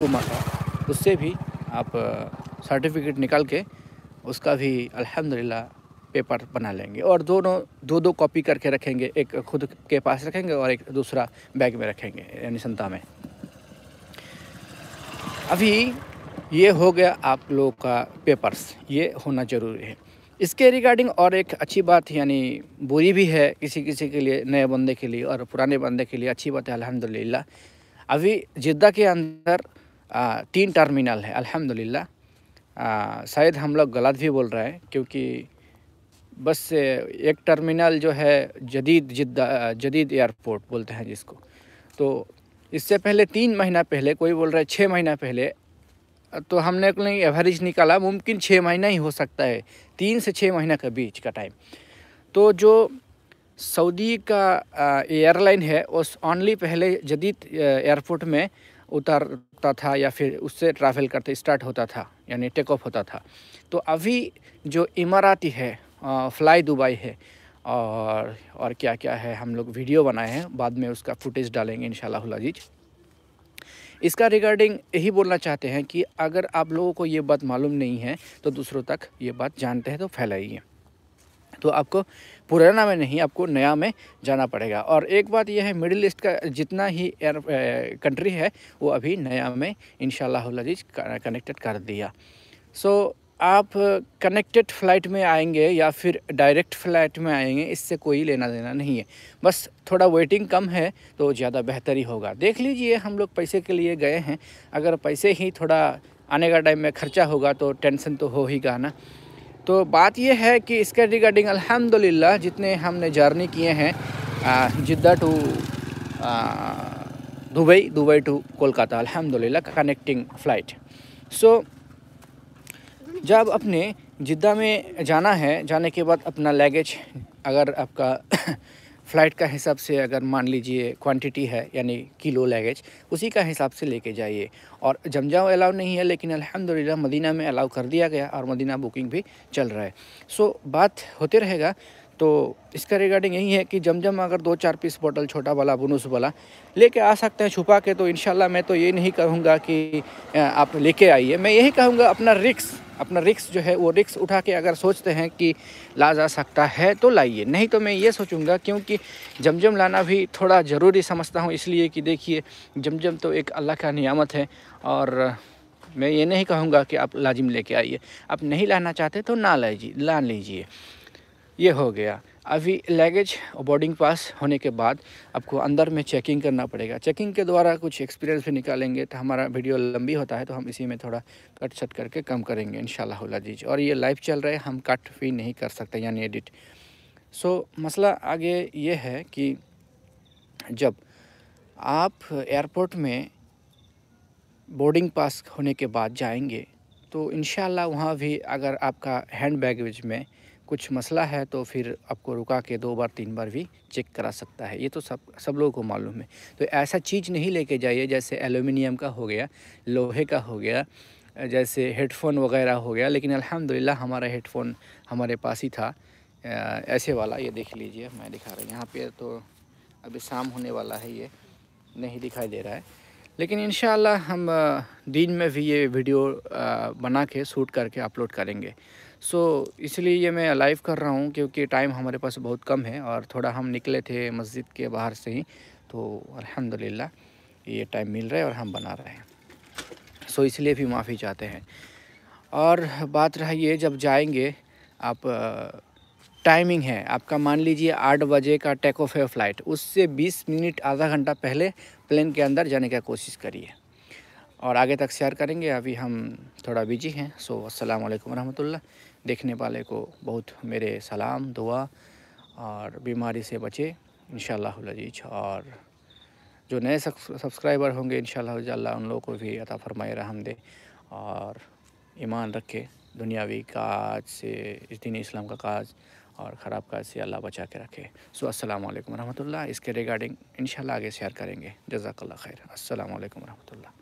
हुकूमत है उससे भी आप सर्टिफिकेट निकाल के उसका भी अल्हम्दुलिल्लाह पेपर बना लेंगे। और दोनों दो दो कॉपी करके रखेंगे, एक खुद के पास रखेंगे और एक दूसरा बैग में रखेंगे, यानी संता में। अभी ये हो गया आप लोगों का पेपर्स ये होना ज़रूरी है। इसके रिगार्डिंग और एक अच्छी बात, यानी बुरी भी है किसी किसी के लिए, नए बंदे के लिए और पुराने बंदे के लिए अच्छी बात है, अल्हम्दुलिल्लाह। अभी जिद्दा के अंदर तीन टर्मिनल है, अल्हम्दुलिल्लाह। शायद हम लोग गलत भी बोल रहे हैं, क्योंकि बस एक टर्मिनल जो है जदीद जिद्दा जदीद एयरपोर्ट बोलते हैं जिसको। तो इससे पहले तीन महीना पहले, कोई बोल रहा है छः महीना पहले तो हमने नहीं एवरेज निकाला, मुमकिन छः महीना ही हो सकता है, तीन से छः महीना के बीच का टाइम तो जो सऊदी का एयरलाइन है, उस ओनली पहले जदीद एयरपोर्ट में उतरता था या फिर उससे ट्रैवल करते स्टार्ट होता था, यानी टेक ऑफ़ होता था। तो अभी जो इमाराती है फ्लाई दुबई है, और और क्या क्या है, हम लोग वीडियो बनाए हैं, बाद में उसका फुटेज डालेंगे इन अज़ीज़ इसका रिगार्डिंग यही बोलना चाहते हैं कि अगर आप लोगों को ये बात मालूम नहीं है तो दूसरों तक ये बात जानते हैं तो फैलाइए। तो आपको पुराना में नहीं आपको नया में जाना पड़ेगा। और एक बात यह है मिडिल ईस्ट का जितना ही एयर कंट्री है वो अभी नया में इन शजीज कनेक्टेड कर दिया। सो so, आप कनेक्टेड फ़्लाइट में आएँगे या फिर डायरेक्ट फ़्लाइट में आएँगे इससे कोई लेना देना नहीं है। बस थोड़ा वेटिंग कम है तो ज़्यादा बेहतरी होगा। देख लीजिए हम लोग पैसे के लिए गए हैं। अगर पैसे ही थोड़ा आने का टाइम में ख़र्चा होगा तो टेंशन तो हो ही गा ना। तो बात यह है कि इसके रिगार्डिंग अल्हम्दुलिल्लाह जितने हमने जर्नी किए हैं Jeddah to Dubai Dubai to Kolkata, अल्हम्दुलिल्लाह कनेक्टिंग फ़्लाइट सो जब अपने जिद्दा में जाना है, जाने के बाद अपना लैगेज अगर आपका फ़्लाइट का हिसाब से अगर मान लीजिए क्वांटिटी है, यानी किलो लगेज उसी का हिसाब से लेके जाइए। और जमजाम अलाउ नहीं है, लेकिन अल्हम्दुलिल्लाह मदीना में अलाउ कर दिया गया और मदीना बुकिंग भी चल रहा है। सो बात होते रहेगा। तो इसका रिगार्डिंग यही है कि जमजम अगर दो चार पीस बोतल छोटा वाला बुनुस वाला, लेके आ सकते हैं छुपा के तो इन मैं तो ये नहीं कहूँगा कि आप लेके आइए। मैं यही कहूँगा, अपना रिक्स अपना रिक्स जो है, वो रिक्स उठा के अगर सोचते हैं कि ला जा सकता है तो लाइए। नहीं तो मैं ये सोचूँगा क्योंकि जमजम लाना भी थोड़ा ज़रूरी समझता हूँ, इसलिए कि देखिए, जमजम तो एक अल्लाह का नियामत है और मैं ये नहीं कहूँगा कि आप लाजिम लेके आइए। आप नहीं लाना चाहते तो ना लाइजिए ला लीजिए। ये हो गया। अभी लगेज बोर्डिंग पास होने के बाद आपको अंदर में चेकिंग करना पड़ेगा। चेकिंग के द्वारा कुछ एक्सपीरियंस भी निकालेंगे तो हमारा वीडियो लंबी होता है तो हम इसी में थोड़ा कट छट करके कम करेंगे इन जीज और ये लाइव चल रहा है, हम कट भी नहीं कर सकते, यानी एडिट सो मसला आगे ये है कि जब आप एयरपोर्ट में बोर्डिंग पास होने के बाद जाएँगे तो इन वहाँ भी अगर आपका हैंड बैगेज में कुछ मसला है तो फिर आपको रुका के दो बार, तीन बार भी चेक करा सकता है। ये तो सब सब लोगों को मालूम है। तो ऐसा चीज़ नहीं लेके जाइए, जैसे एलुमिनियम का हो गया, लोहे का हो गया, जैसे हेडफोन वगैरह हो गया, लेकिन अल्हम्दुलिल्लाह हमारा हेडफोन हमारे पास ही था। ऐसे वाला, ये देख लीजिए, मैं दिखा रहा हूँ, यहाँ पे तो अभी शाम होने वाला है, ये नहीं दिखाई दे रहा है। लेकिन इन हम दिन में भी ये वीडियो बना के शूट करके अपलोड करेंगे। सो so, इसलिए ये मैं लाइव कर रहा हूँ क्योंकि टाइम हमारे पास बहुत कम है और थोड़ा हम निकले थे मस्जिद के बाहर से ही तो अल्हम्दुलिल्लाह ये टाइम मिल रहा है और हम बना रहे हैं। सो so, इसलिए भी माफ़ी चाहते हैं। और बात रहा ये जब जाएँगे आप टाइमिंग है। आपका मान लीजिए आठ बजे का टेक ऑफ़ है फ़्लाइट उससे बीस मिनट आधा घंटा पहले प्लेन के अंदर जाने का कोशिश करिए। और आगे तक शेयर करेंगे। अभी हम थोड़ा बिज़ी हैं सो अस्सलाम वालेकुम रहमतुल्लाह। देखने वाले को बहुत मेरे सलाम, दुआ और बीमारी से बचे इन लजीज। और जो नए सब्सक्राइबर होंगे इन शाला उन लोगों को भी अता फरमाए, रहम दे। और ईमान रखे, दुनियावी काज से, इस दिन इस्लाम का काज और ख़राब काज से अल्लाह बचा के रखे। सो, अस्सलाम वालेकुम रहमतुल्लाह इसके रिगार्डिंग इनशाला आगे शेयर करेंगे। जजाकल्ला खैर। अस्सलाम वालेकुम रहमतुल्लाह